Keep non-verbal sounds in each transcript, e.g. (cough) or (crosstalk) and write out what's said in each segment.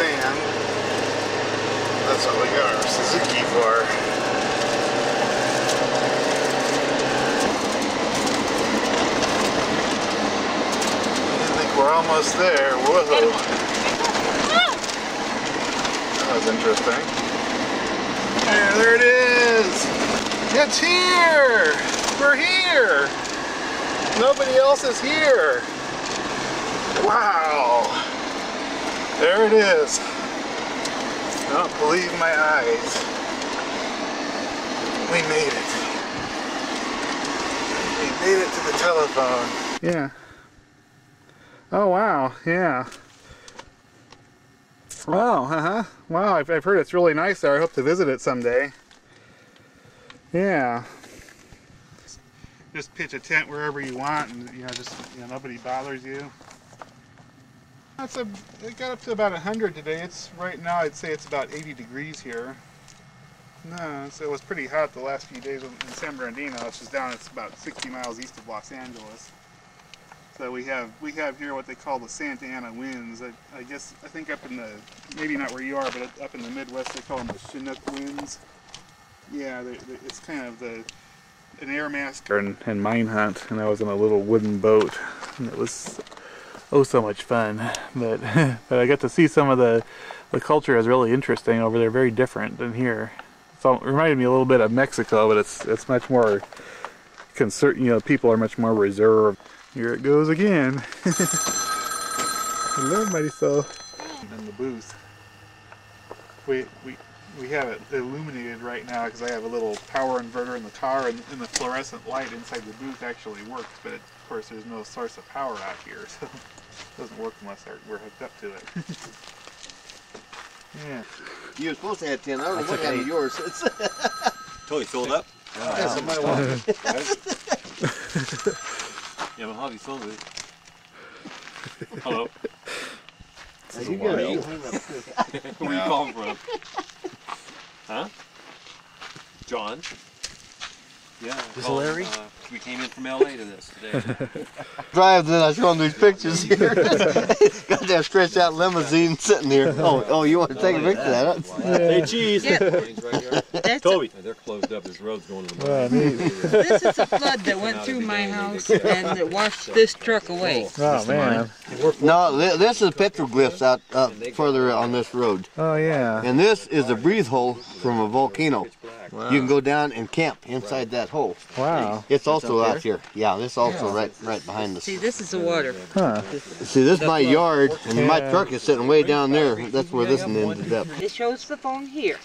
sand. That's what we got our Suzuki for. I think we're almost there. Whoa. That was interesting. There, there it is. It's here. We're here. Nobody else is here. Wow. There it is. I don't believe my eyes. We made it. We made it to the telephone. Yeah. Oh wow, yeah. Wow, uh-huh. Wow, I've, I've heard it's really nice there. I hope to visit it someday. Yeah. Just pitch a tent wherever you want and, you know, just, you know, nobody bothers you. It's a, it got up to about 100 today. It's, right now I'd say it's about 80 degrees here. No, so it was pretty hot the last few days in San Bernardino. It's just down, it's about 60 miles east of Los Angeles. So we have we have here what they call the Santa Ana winds. I, I guess I think up in the maybe not where you are, but up in the Midwest they call them the Chinook winds. Yeah, they, they, it's kind of the an air mask and, and mine hunt, and I was in a little wooden boat, and it was oh so much fun. But (laughs) but I got to see some of the the culture is really interesting over there, very different than here. So it reminded me a little bit of Mexico, but it's it's much more concert. You know, people are much more reserved. Here it goes again. (laughs) Hello, Marisol. In the booth. We, we, we have it illuminated right now because I have a little power inverter in the car and, and the fluorescent light inside the booth actually works, but it, of course there's no source of power out here, (laughs) so doesn't work unless we're hooked up to it. (laughs) yeah. You were supposed to have 10. I don't know what happened to yours. (laughs) It's Totally filled up. yeah, somebody wanted- (laughs) Yeah, my hobby filled it. Hello. You gotta eat. Where you calling from? Huh? John? Yeah. This called, Larry? Uh, we came in from LA to this today. (laughs) Drive, then I show them these pictures here. (laughs) Got that stretched out limousine sitting here. Oh, oh, you want to take a picture of that? huh? hey, cheese. Yeah. right (laughs) That's Toby. they're closed up. This road's going to the Oh, this is a flood that went through my house and it washed this truck away. Oh, man. No, this is petroglyphs out up further on this road. Oh, yeah. And this is a breathe hole from a volcano. You can go down and camp inside that hole. Wow. It's also out here. Yeah, this also right right behind us. See, this is the water. Huh. See, this is my yard, and my truck is sitting way down there. That's where this one ended up. It shows the phone here.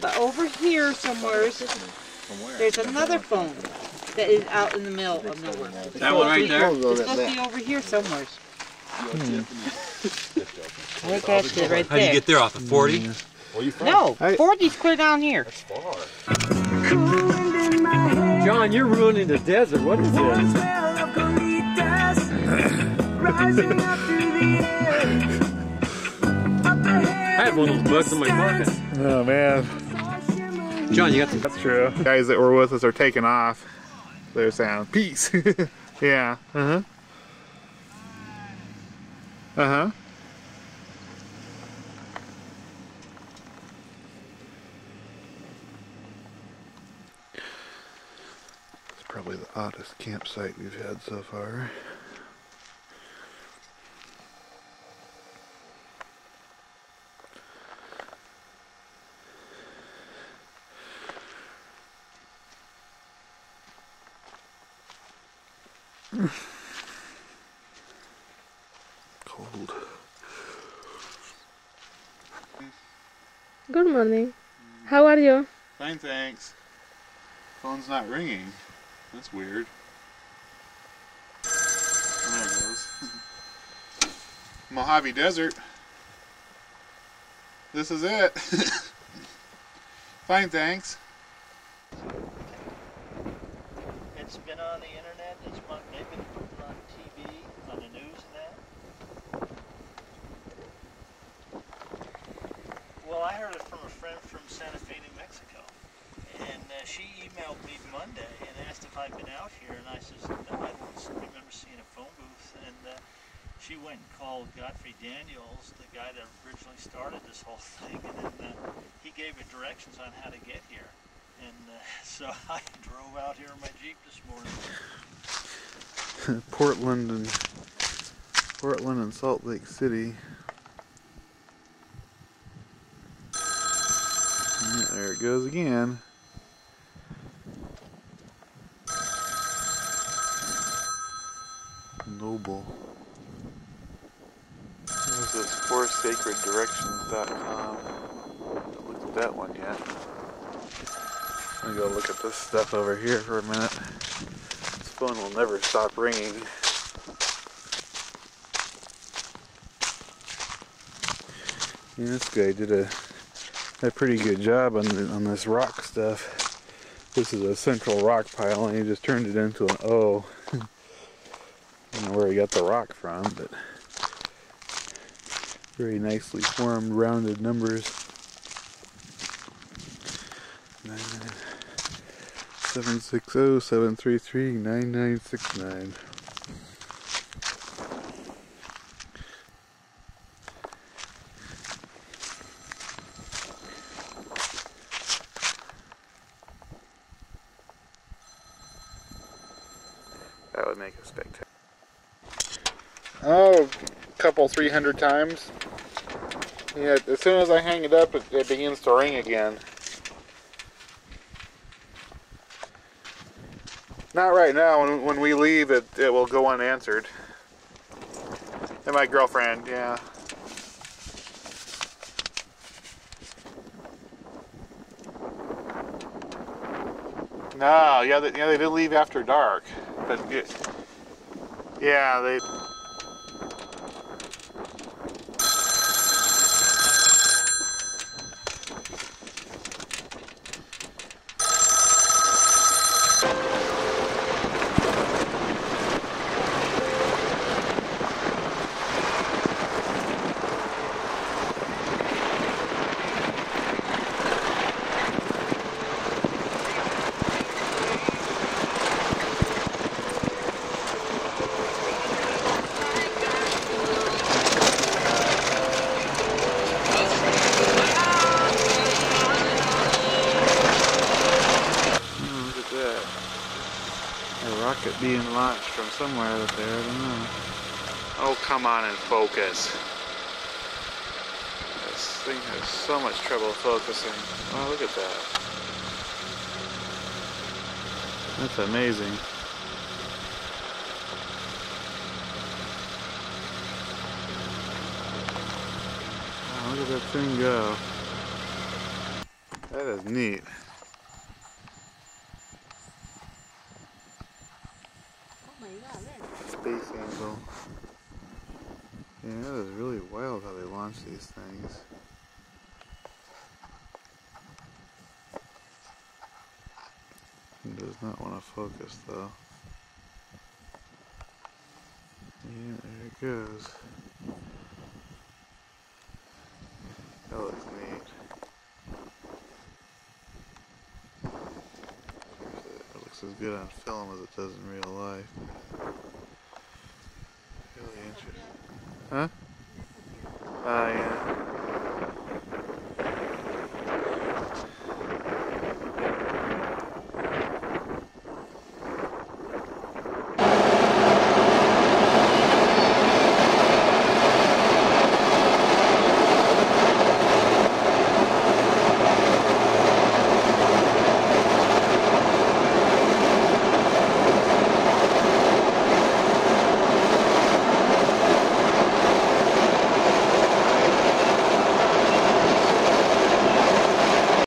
But over here somewhere, there's another phone that is out in the middle of nowhere. That one right there? It's supposed to be over here somewhere. Hmm. Look at it right How do you get there off of 40? No, I- 40's clear down here. John, you're ruining the desert. What is this? (laughs) I had one of those bugs in my pocket. Oh, man. John, you got the That's true. Guys that were with us are taking off. They're saying, peace. (laughs) yeah. Uh-huh. Uh-huh. It's probably the oddest campsite we've had so far. Cold. Good morning. How are you? Fine, thanks. Phone's not ringing. That's weird. There it goes. (laughs) Mojave Desert. This is it. (laughs) Fine, thanks. It's been on the internet, it's been, they've been putting on TV, on the news and that. Well, I heard it from a friend from Santa Fe, New Mexico. And uh, she emailed me Monday and I'd been out here, and I says, no, I don't remember seeing a phone booth. And uh, she went and called Godfrey Daniels, the guy that originally started this whole (laughs) thing, and then uh, he gave her directions on how to get here. And uh, (laughs) so I drove out here in my Jeep this morning. (laughs) Portland and Portland and Salt Lake City. Yeah, there it goes again. Noble. There's this foursacreddirections.com. Haven't looked at that one yet. I'm gonna go look at this stuff over here for a minute. This phone will never stop ringing. Yeah, this guy did a, a pretty good job on, the, on this rock stuff. This is a central rock pile and he just turned it into an O. (laughs) I don't know where he got the rock from, but very nicely formed rounded numbers. Nine, seven six zero seven three three nine nine six nine. That would make a spectacular. Oh, a couple, three hundred times. Yeah, as soon as I hang it up, it, it begins to ring again. Not right now. When, when we leave, it, it will go unanswered. And my girlfriend, yeah. No, yeah, they, yeah, they did leave after dark, but it, yeah, they. Oh, look at that. A rocket being launched from somewhere out there, I don't know. Oh, come on and focus. This thing has so much trouble focusing. Oh, look at that. That's amazing. Wow, look at that thing go. That is neat. Yeah, that is really wild how they launch these things. Does not want to focus though. Yeah, there it goes. That looks neat. It looks as good on film as it does in real life. Really interesting. Huh?